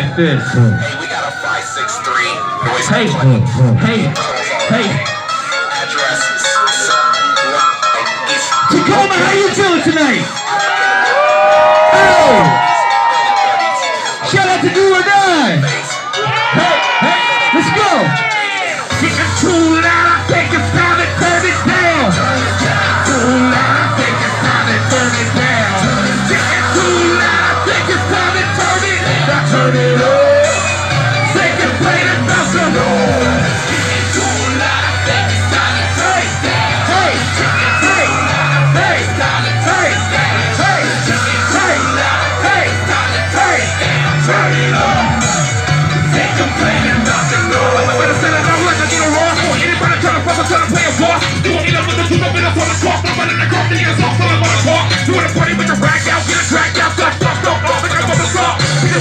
like this. Hey, we got a 563. Hey, hey, hey. Addresses. Tacoma, how you feeling tonight? Oh!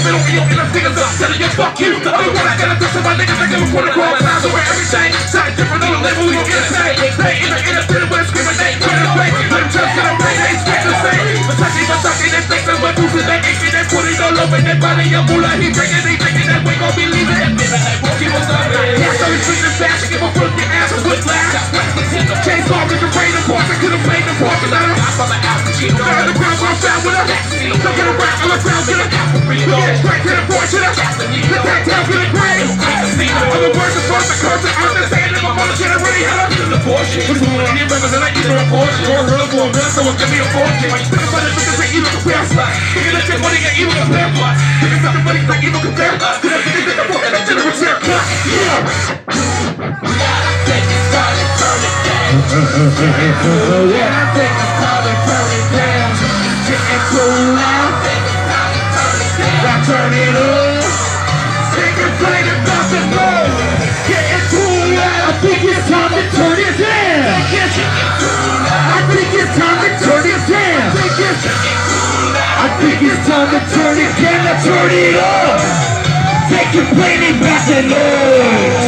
They don't feel in the figures up, telling you fuck you. The one I gotta touch my niggas, I give a quarter call. Times over everything, side different on the level, we gon' get a say. They in the independent with a discriminate, put it away. Let them just get a pay, they expect to. But touching, but touching, they think that's what boosted, they ain't they put it all over their body, your moolah, he bringing, they thinking that we gon' be leaving. Keep us up, yeah, so give a foot, your ass a foot laugh. Chainsaw, the brain apart, I could've played the part, cause I don't I'm from the Al Pacino. Got the ground, I'm found with crowd, get a We straight to the point, shit up. Let that down, get a grave. Other words, the first, the curse, the earth, the sand, and my mother shit, I really had up. The Porsche, what's going on? Any brothers, and I either a Porsche or a real for a gun, someone give me a fortune. Think about it, because they even compare. Thinking that your money ain't even compare. Thinking something money not even compare. Cause I'm thinking that the fuck, and I general share cut. Yeah. Yeah, I think it's time to turn it down. turn it up. They can play the more. Getting too loud. I think it's time to turn it down. I think it's time to turn it down. I think it's time to turn it down. Now turn it up. They can play the more.